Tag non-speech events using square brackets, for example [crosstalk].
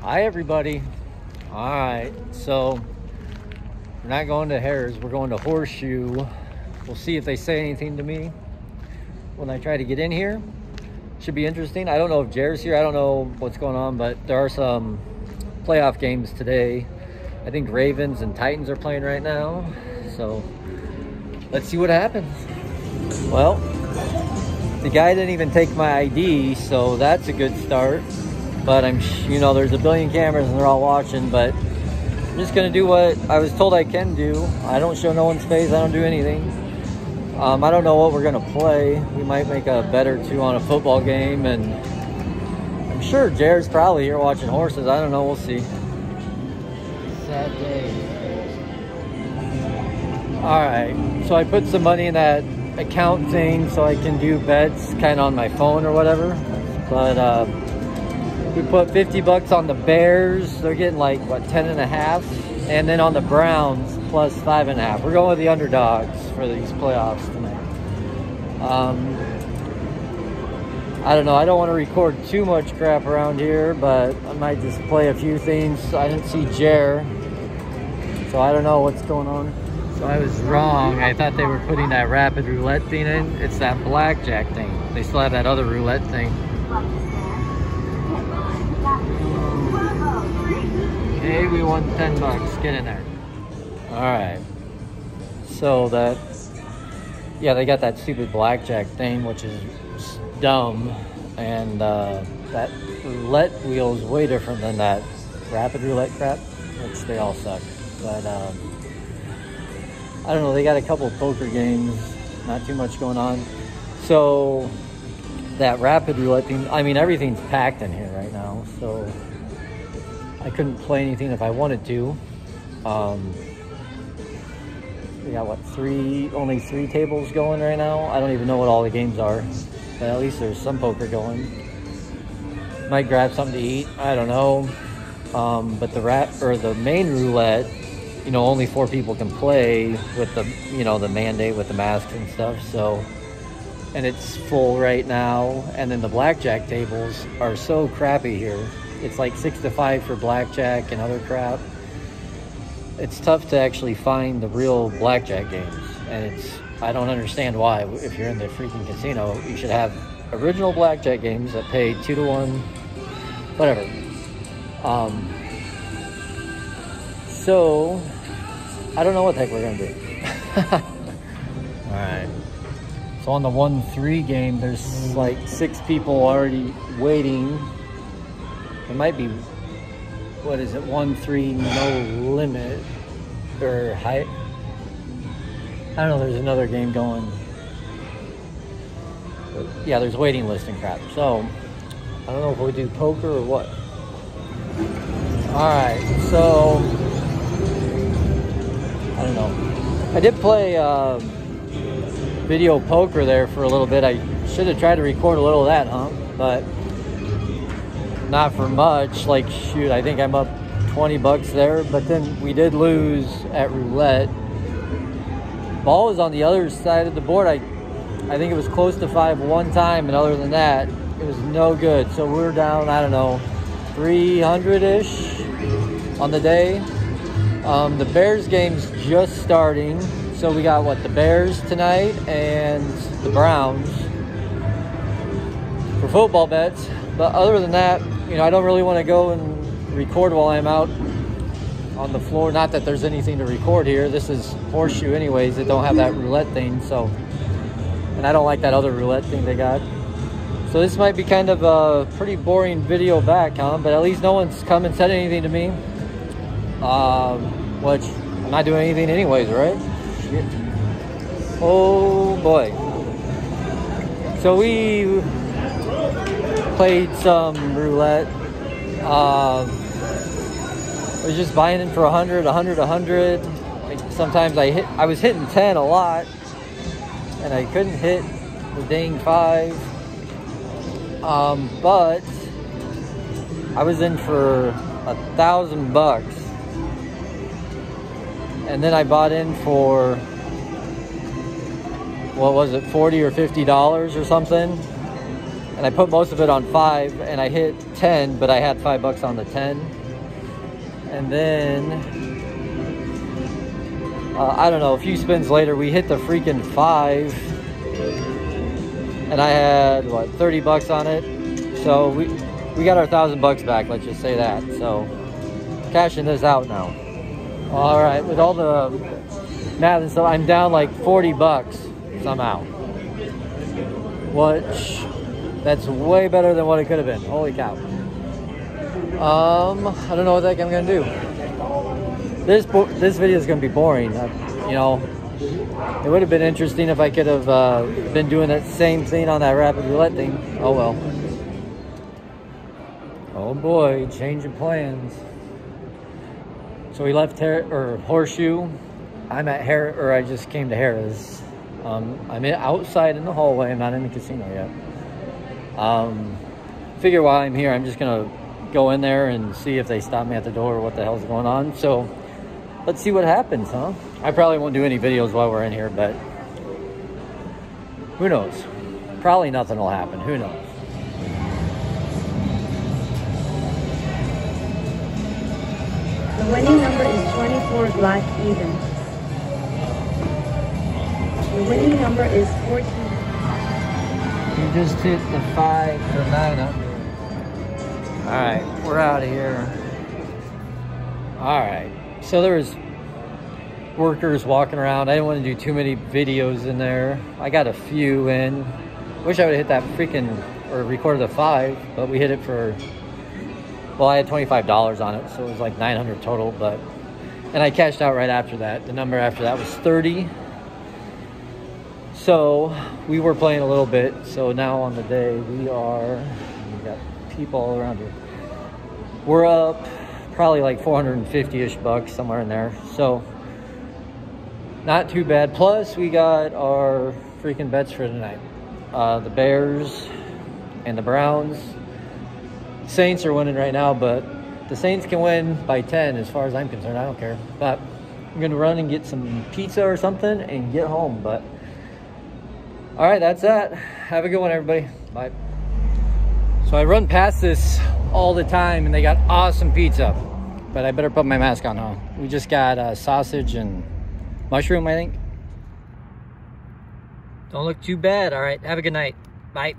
Hi, everybody. All right, so we're not going to Harrah's. We're going to Horseshoe. We'll see if they say anything to me when I try to get in here. Should be interesting. I don't know if Jared's here. I don't know what's going on, but there are some playoff games today. I think Ravens and Titans are playing right now. So let's see what happens. Well, the guy didn't even take my ID, so that's a good start. But I'm, you know, there's a billion cameras and they're all watching, but I'm just gonna do what I was told I can do. I don't show no one's face, I don't do anything. Um, I don't know what we're gonna play. We might make a bet or two on a football game, and I'm sure Jared's probably here watching horses. I don't know, we'll see. Sad day. All right, so I put some money in that account thing so I can do bets kind of on my phone or whatever. But uh, we put 50 bucks on the Bears. They're getting like, what, 10 and a half? And then on the Browns, plus five and a half. We're going with the underdogs for these playoffs tonight. Um, I don't know. I don't want to record too much crap around here, but I might just play a few things. I didn't see Jer, so I don't know what's going on. So I was wrong. I thought they were putting that rapid roulette thing in. It's that blackjack thing. They still have that other roulette thing. Okay, we won 10 bucks. Get in there. All right. So that, yeah, they got that stupid blackjack thing, which is dumb. And uh, that roulette wheel is way different than that rapid roulette crap, which they all suck. But um, I don't know. They got a couple poker games, not too much going on. So that rapid roulette thing, I mean, everything's packed in here right now. So I couldn't play anything if I wanted to. Um, we got what three only three tables going right now i don't even know what all the games are but at least there's some poker going might grab something to eat i don't know um, but the rat or the main roulette you know only four people can play with the you know the mandate with the masks and stuff so and it's full right now and then the blackjack tables are so crappy here. It's like six to five for blackjack and other crap. It's tough to actually find the real blackjack games and it's i don't understand why. If you're in the freaking casino you should have original blackjack games that pay two to one whatever. Um so i don't know what the heck we're gonna do. [laughs] All right so on the one three game there's like six people already waiting. It might be what is it one three no limit or height i don't know there's another game going. But yeah there's a waiting list and crap so i don't know if we do poker or what. All right so i don't know. I did play uh, video poker there for a little bit i should have tried to record a little of that huh but not for much. Like, shoot, I think I'm up 20 bucks there. But then we did lose at roulette. Ball was on the other side of the board. I, I think it was close to five one time, and other than that, it was no good. So we are down, I don't know, 300-ish on the day. Um, the Bears game's just starting. So we got, what, the Bears tonight and the Browns for football bets. But other than that, you know, I don't really want to go and record while I'm out on the floor. Not that there's anything to record here. This is horseshoe anyways. They don't have that roulette thing, so. And I don't like that other roulette thing they got. So this might be kind of a pretty boring video back, huh? But at least no one's come and said anything to me. Um, which I'm not doing anything anyways, right? Oh boy. So we played some roulette. Um, I was just buying in for 100, 100, 100. Like sometimes I hit, I was hitting 10 a lot, and I couldn't hit the dang five. Um, but I was in for a thousand bucks, and then I bought in for what was it, 40 or 50 dollars or something and I put most of it on five and I hit 10, but I had five bucks on the 10. And then, uh, I don't know, a few spins later, we hit the freaking five and I had, what, 30 bucks on it. So we, we got our thousand bucks back, let's just say that. So cashing this out now. All right, with all the math and stuff, I'm down like 40 bucks somehow. Which that's way better than what it could have been. Holy cow. Um, I don't know what the heck I'm gonna do. This this video is gonna be boring. Uh, you know, it would have been interesting if I could have uh, been doing that same thing on that rapid roulette thing. Oh well. Oh boy, changing plans. So we left Har or Horseshoe. I'm at Har or I just came to Harrah's. Um, I'm outside in the hallway. I'm not in the casino yet. Um, figure while I'm here, I'm just gonna go in there and see if they stop me at the door or what the hell's going on. So let's see what happens, huh? I probably won't do any videos while we're in here, but who knows? Probably nothing will happen. Who knows? The winning 24 black even. The winning number is 14. You just hit the five for nine under. All right, we're out of here. All right, so there was workers walking around. I didn't want to do too many videos in there. I got a few in. Wish I would have hit that freaking, or recorded the five, but we hit it for, well, I had $25 on it, so it was like 900 total, but, and I cashed out right after that. The number after that was 30. So we were playing a little bit. So now on the day we are, we got people all around here. We're up probably like 450-ish bucks, somewhere in there. So not too bad. Plus we got our freaking bets for tonight. Uh, the Bears and the Browns. Saints are winning right now, but the Saints can win by 10 as far as I'm concerned. I don't care. But I'm going to run and get some pizza or something and get home. But all right, that's that. Have a good one, everybody. Bye. So I run past this all the time and they got awesome pizza. But I better put my mask on, huh? We just got uh, sausage and mushroom, I think. Don't look too bad. All right, have a good night. Bye.